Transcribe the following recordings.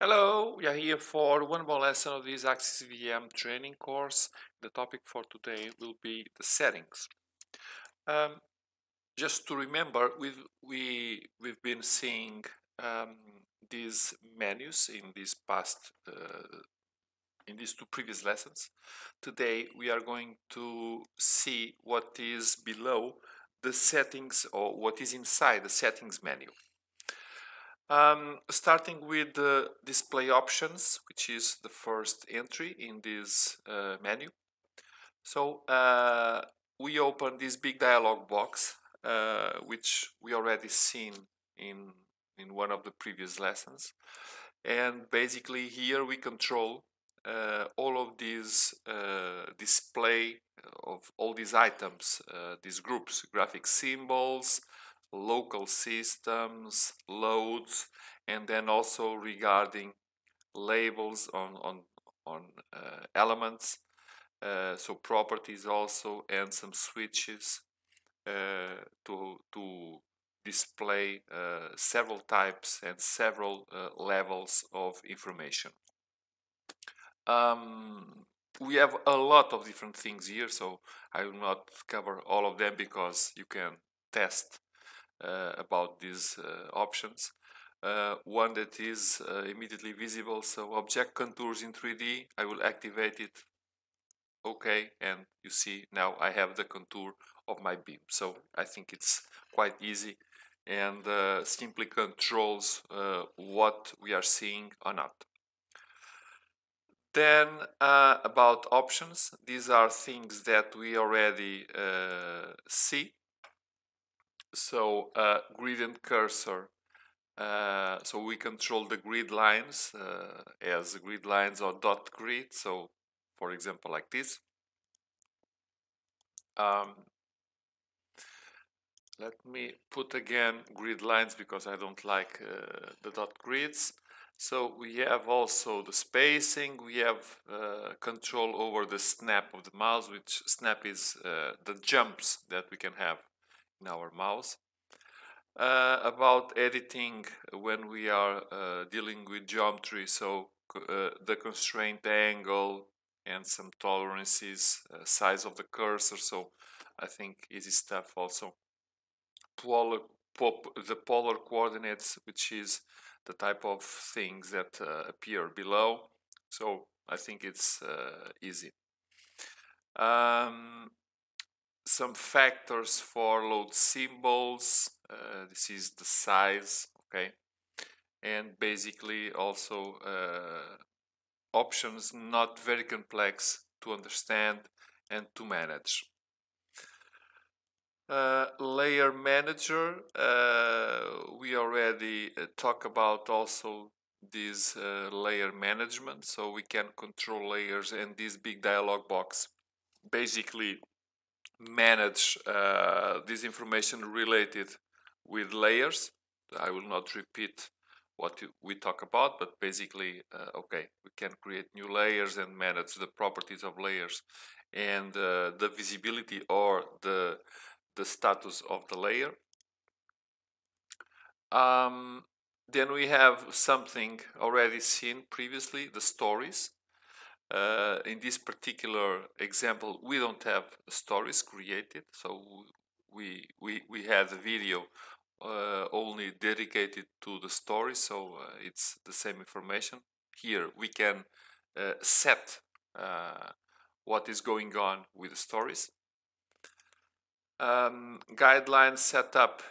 Hello, we are here for one more lesson of this Axis VM training course. The topic for today will be the settings. Um, just to remember, we've, we, we've been seeing um, these menus in these past, uh, in these two previous lessons. Today we are going to see what is below the settings or what is inside the settings menu. Um, starting with the display options, which is the first entry in this uh, menu. So uh, we open this big dialog box, uh, which we already seen in, in one of the previous lessons. And basically here we control uh, all of these uh, display of all these items, uh, these groups, graphic symbols, local systems, loads, and then also regarding labels on, on, on uh, elements, uh, so properties also, and some switches uh, to, to display uh, several types and several uh, levels of information. Um, we have a lot of different things here, so I will not cover all of them because you can test about these uh, options. Uh, one that is immediately visible, so object contours in 3D, I will activate it. Okay, and you see now I have the contour of my beam. So I think it's quite easy and uh, simply controls uh, what we are seeing or not. Then uh, about options, these are things that we already see so uh, grid and cursor. Uh, so we control the grid lines uh, as grid lines or dot grid. So for example like this. Um, let me put again grid lines because I don't like uh, the dot grids. So we have also the spacing. We have uh, control over the snap of the mouse which snap is uh, the jumps that we can have in our mouse. Uh, about editing when we are uh, dealing with geometry, so uh, the constraint angle and some tolerances, uh, size of the cursor, so I think easy stuff also. Polar, pop, the polar coordinates, which is the type of things that uh, appear below, so I think it's uh, easy. Um, some factors for load symbols. Uh, this is the size, okay, and basically also uh, options not very complex to understand and to manage. Uh, layer manager, uh, we already uh, talk about also this uh, layer management, so we can control layers and this big dialog box basically manage uh, this information related with layers. I will not repeat what we talk about, but basically, uh, okay, we can create new layers and manage the properties of layers and uh, the visibility or the the status of the layer. Um, then we have something already seen previously, the stories. Uh, in this particular example, we don't have stories created, so we we we have the video uh, only dedicated to the story, so uh, it's the same information. Here we can uh, set uh, what is going on with the stories. Um, guidelines setup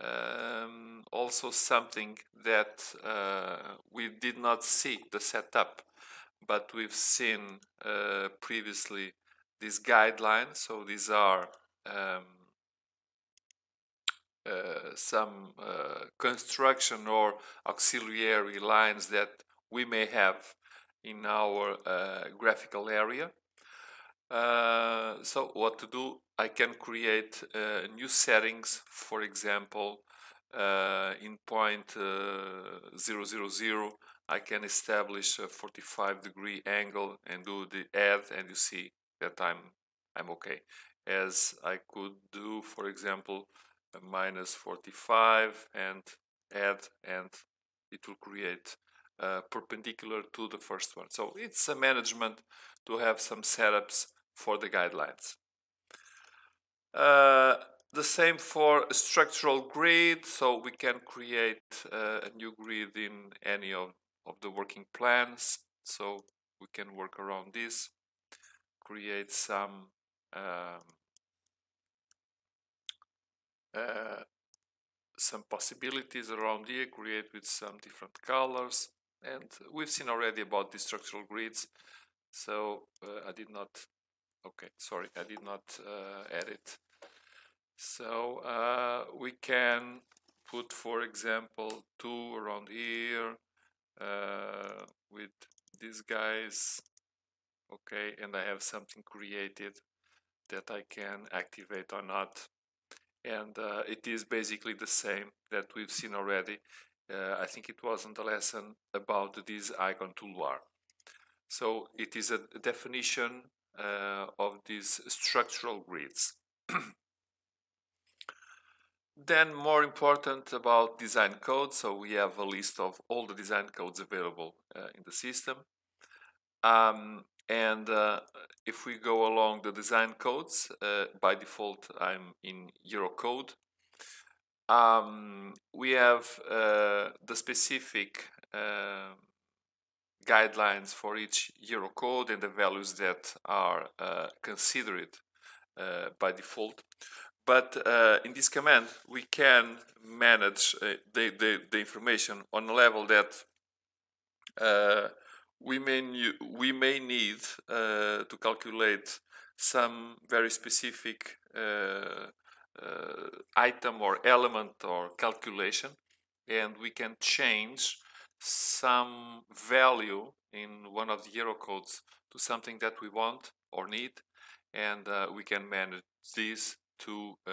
um, also something that uh, we did not see the setup but we've seen uh, previously these guidelines. So these are um, uh, some uh, construction or auxiliary lines that we may have in our uh, graphical area. Uh, so what to do? I can create uh, new settings, for example, in point 000 I can establish a 45 degree angle and do the add and you see that I'm I'm okay as I could do for example minus 45 and add and it will create uh, perpendicular to the first one. So it's a management to have some setups for the guidelines. Uh, the same for a structural grid, so we can create uh, a new grid in any of, of the working plans. So we can work around this, create some um, uh, some possibilities around here, create with some different colors. And we've seen already about the structural grids. So uh, I did not, okay, sorry, I did not uh, edit so uh, we can put, for example, two around here uh, with these guys. Okay, and I have something created that I can activate or not. And uh, it is basically the same that we've seen already. Uh, I think it was in the lesson about this icon toolbar. So it is a definition uh, of these structural grids. Then more important about design code. So we have a list of all the design codes available uh, in the system. Um, and uh, if we go along the design codes, uh, by default I'm in Eurocode. Um, we have uh, the specific uh, guidelines for each Eurocode and the values that are uh, considered by default. But uh, in this command, we can manage uh, the, the, the, information on a level that uh, we, may, we may need uh, to calculate some very specific uh, uh, item or element or calculation. And we can change some value in one of the Euro codes to something that we want or need. And we can manage this to uh,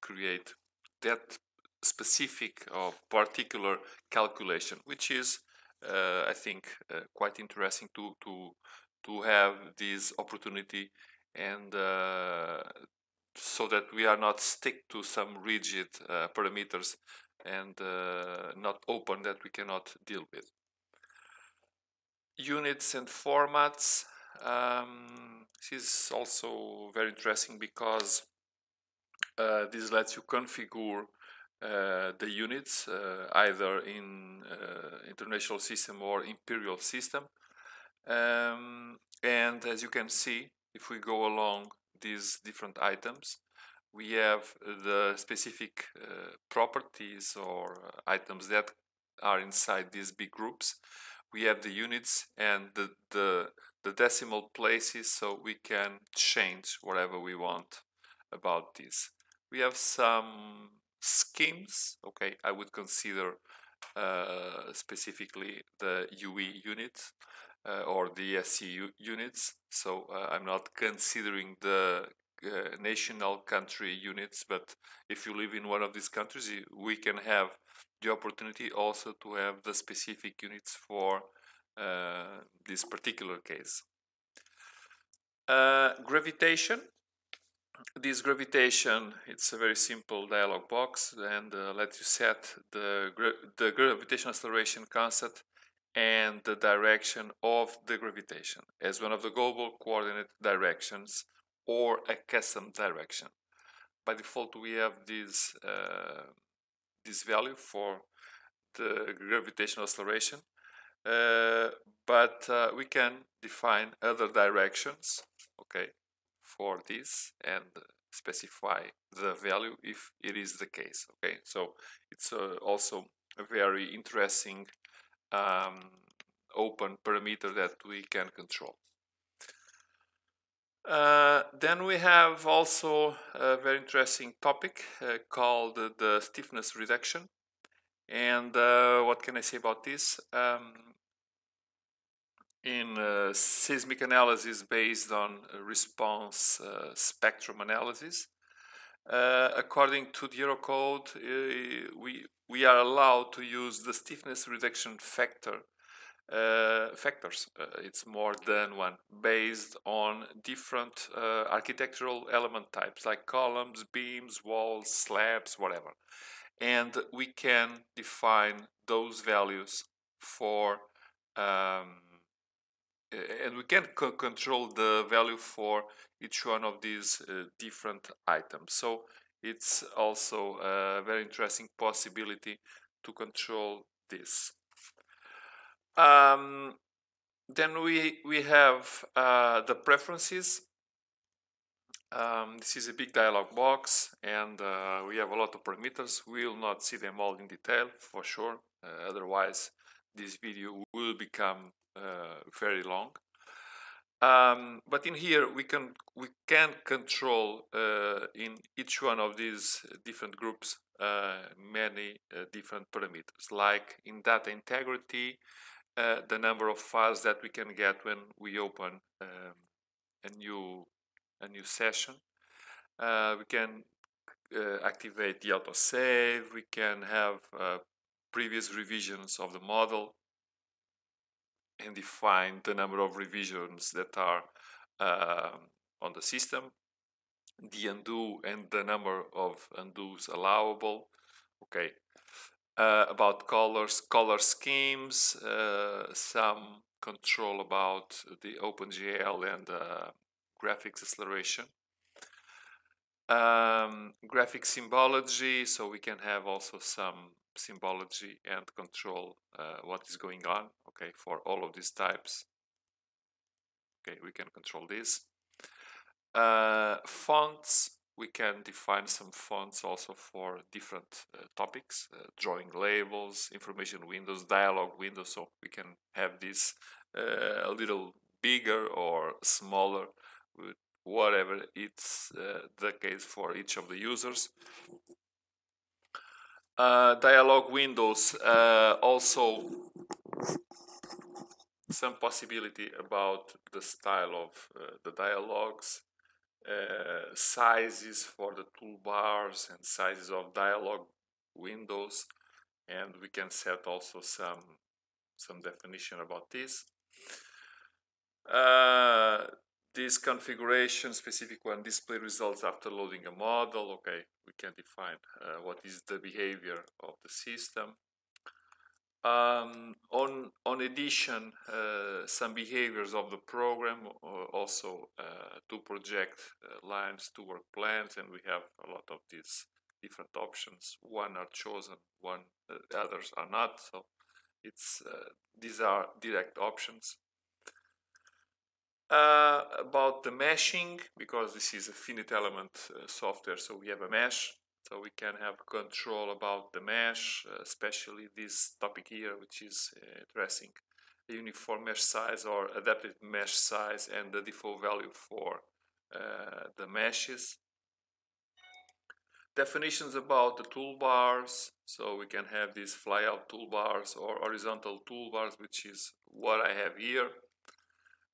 create that specific or particular calculation, which is, uh, I think, uh, quite interesting to to to have this opportunity and uh, so that we are not stick to some rigid uh, parameters and uh, not open that we cannot deal with. Units and formats. Um, this is also very interesting because uh, this lets you configure uh, the units uh, either in international system or imperial system. Um, and as you can see, if we go along these different items, we have the specific uh, properties or items that are inside these big groups. We have the units and the, the, the decimal places so we can change whatever we want about this we have some schemes. Okay, I would consider uh, specifically the UE units uh, or the SCU units. So uh, I'm not considering the uh, national country units, but if you live in one of these countries, we can have the opportunity also to have the specific units for uh, this particular case. Uh, gravitation this gravitation, it's a very simple dialog box and uh, lets you set the, gra the gravitational acceleration constant and the direction of the gravitation as one of the global coordinate directions or a custom direction. By default, we have this, uh, this value for the gravitational acceleration, uh, but uh, we can define other directions, okay, for this and specify the value if it is the case okay? So it's uh, also a very interesting um, open parameter that we can control. Uh, then we have also a very interesting topic uh, called the stiffness reduction. And uh, what can I say about this? Um, in uh, seismic analysis based on response uh, spectrum analysis. Uh, according to the Eurocode, uh, we, we are allowed to use the stiffness reduction factor uh, factors. Uh, it's more than one, based on different architectural element types like columns, beams, walls, slabs, whatever. And we can define those values for um, and we can control the value for each one of these uh, different items so it's also a very interesting possibility to control this um, then we we have uh, the preferences um, this is a big dialog box and uh, we have a lot of parameters. We will not see them all in detail for sure. Uh, otherwise, this video will become very long. Um, but in here we can we can control uh, in each one of these different groups uh, many uh, different parameters. Like in data integrity, the number of files that we can get when we open um, a new a new session. Uh, we can uh, activate the autosave, we can have uh, previous revisions of the model and define the number of revisions that are um, on the system, the undo and the number of undos allowable. Okay, uh, about colors, color schemes, uh, some control about the OpenGL and uh, graphics acceleration. Um, graphic symbology, so we can have also some symbology and control uh, what is going on, okay, for all of these types. Okay, we can control this. Uh, fonts, we can define some fonts also for different uh, topics, uh, drawing labels, information windows, dialog windows, so we can have this uh, a little bigger or smaller whatever it's uh, the case for each of the users. Uh, dialog windows uh, also some possibility about the style of uh, the dialogues, uh, sizes for the toolbars and sizes of dialog windows and we can set also some some definition about this. This configuration specific one display results after loading a model okay we can define uh, what is the behavior of the system. Um, on on addition uh, some behaviors of the program uh, also uh, to project uh, lines to work plans and we have a lot of these different options. One are chosen one uh, others are not so it's these are direct options uh, about the meshing, because this is a finite element uh, software, so we have a mesh, so we can have control about the mesh, uh, especially this topic here, which is uh, addressing a uniform mesh size or adapted mesh size and the default value for uh, the meshes. Definitions about the toolbars, so we can have these flyout toolbars or horizontal toolbars, which is what I have here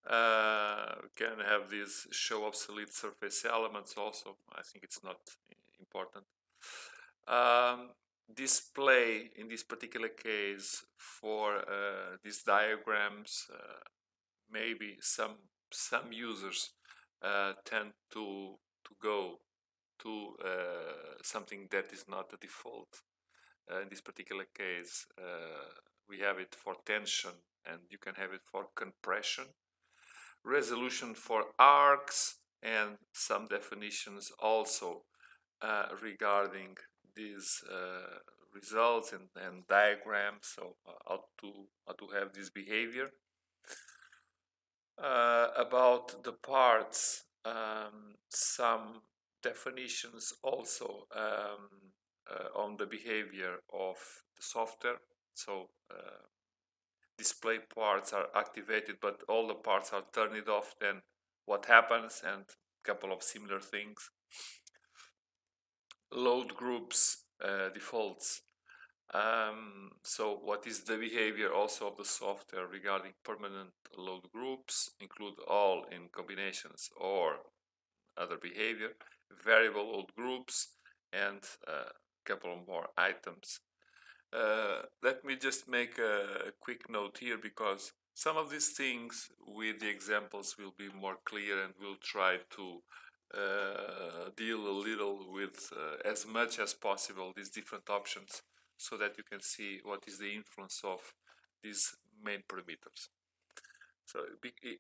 uh, can have these show obsolete surface elements also. I think it's not important. Um, display in this particular case for uh, these diagrams, uh, maybe some some users uh, tend to to go to uh, something that is not the default. Uh, in this particular case, we have it for tension and you can have it for compression resolution for arcs and some definitions also uh, regarding these uh, results and, and, diagrams. So uh, how to how to have this behavior. Uh, about the parts um, some definitions also um, uh, on the behavior of the software. So uh, display parts are activated but all the parts are turned off then what happens and a couple of similar things. Load groups uh, defaults. Um, so what is the behavior also of the software regarding permanent load groups include all in combinations or other behavior variable load groups and a uh, couple more items uh, let me just make a quick note here because some of these things with the examples will be more clear and we'll try to uh, deal a little with uh, as much as possible these different options so that you can see what is the influence of these main parameters. So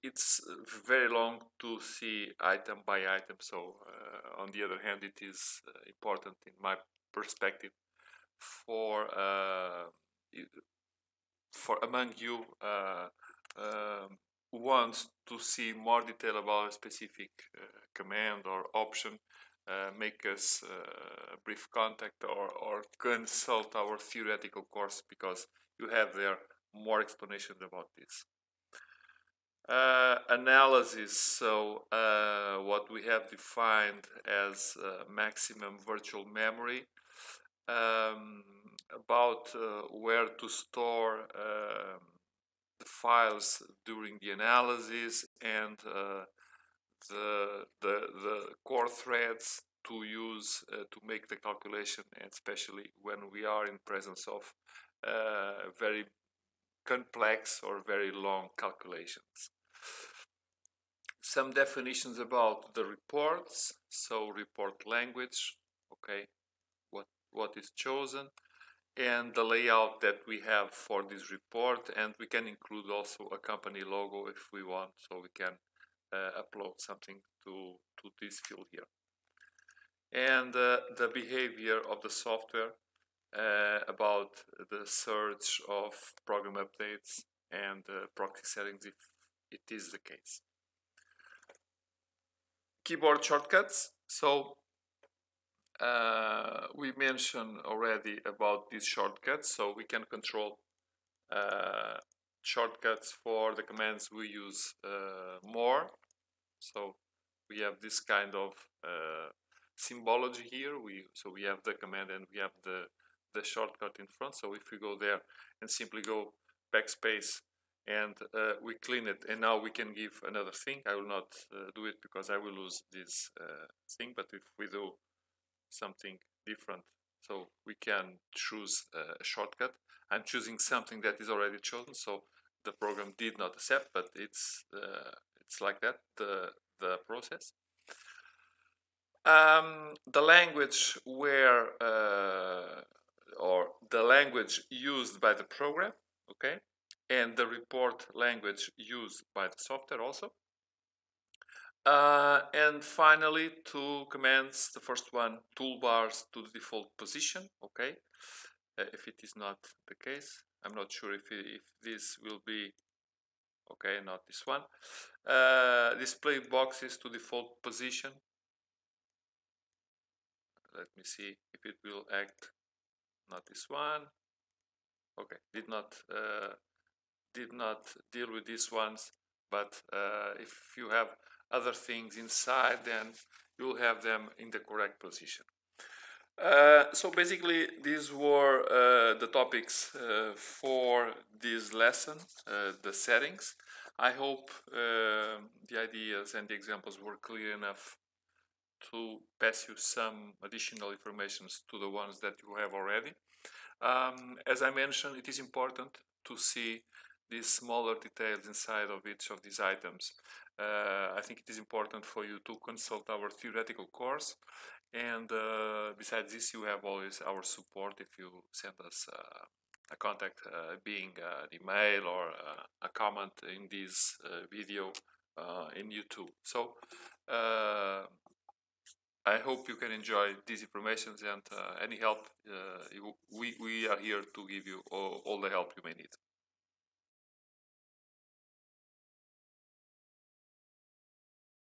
it's very long to see item by item. So uh, on the other hand, it is uh, important in my perspective for uh, for among you uh, um, who wants to see more detail about a specific uh, command or option, uh, make us uh, brief contact or, or consult our theoretical course because you have there more explanations about this. Uh, analysis, so uh, what we have defined as maximum virtual memory, um, about where to store um, the files during the analysis and uh, the, the, the core threads to use uh, to make the calculation, especially when we are in presence of uh, very complex or very long calculations. Some definitions about the reports, so report language, okay, what, is chosen, and the layout that we have for this report. And we can include also a company logo if we want so we can uh, upload something to to this field here. And uh, the behavior of the software uh, about the search of program updates and uh, proxy settings if it is the case. Keyboard shortcuts. So uh, we mentioned already about these shortcuts, so we can control uh, shortcuts for the commands we use uh, more. So we have this kind of uh, symbology here. We so we have the command and we have the the shortcut in front. So if we go there and simply go backspace and uh, we clean it and now we can give another thing I will not do it because I will lose this thing but if we do something different. So we can choose a shortcut. I'm choosing something that is already chosen, so the program did not accept, but it's uh, it's like that the the process. Um, the language where uh, or the language used by the program, okay, and the report language used by the software also. Uh, and finally, two commands. The first one, toolbars to the default position. Okay, uh, if it is not the case, I'm not sure if, it, if this will be okay, not this one. Uh, display boxes to default position. Let me see if it will act. Not this one. Okay, did not uh, did not deal with these ones. But uh, if you have other things inside, then you'll have them in the correct position. Uh, so basically, these were uh, the topics uh, for this lesson, uh, the settings. I hope uh, the ideas and the examples were clear enough to pass you some additional information to the ones that you have already. Um, as I mentioned, it is important to see these smaller details inside of each of these items uh, I think it is important for you to consult our theoretical course. And uh, besides this, you have always our support if you send us uh, a contact, uh, being an email or uh, a comment in this uh, video in YouTube. So I hope you can enjoy these informations and any help, you, we, we are here to give you all, all the help you may need.